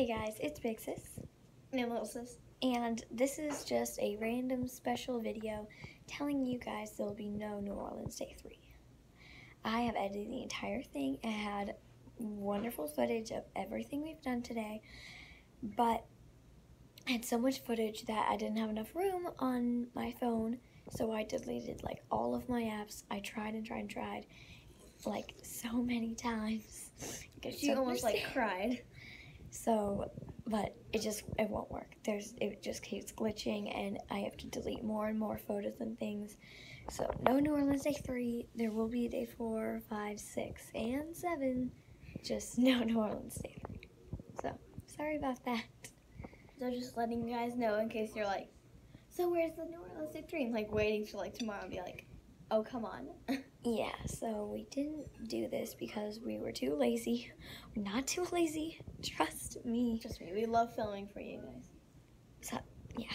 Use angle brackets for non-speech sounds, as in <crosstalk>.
Hey guys, it's Big Sis, And little sis. and this is just a random special video telling you guys there'll be no New Orleans Day 3. I have edited the entire thing and had wonderful footage of everything we've done today, but I had so much footage that I didn't have enough room on my phone, so I deleted like all of my apps. I tried and tried and tried, like so many times. She so almost like cried. So, but it just it won't work. There's it just keeps glitching, and I have to delete more and more photos and things. So no New Orleans Day three. There will be day four, five, six, and seven. Just no New Orleans Day three. So sorry about that. So just letting you guys know in case you're like, so where's the New Orleans Day 3? And like waiting for like tomorrow and be like, oh, come on. <laughs> yeah, so we didn't do this because we were too lazy. We're not too lazy. Trust me. Trust me. We love filming for you guys. So, yeah.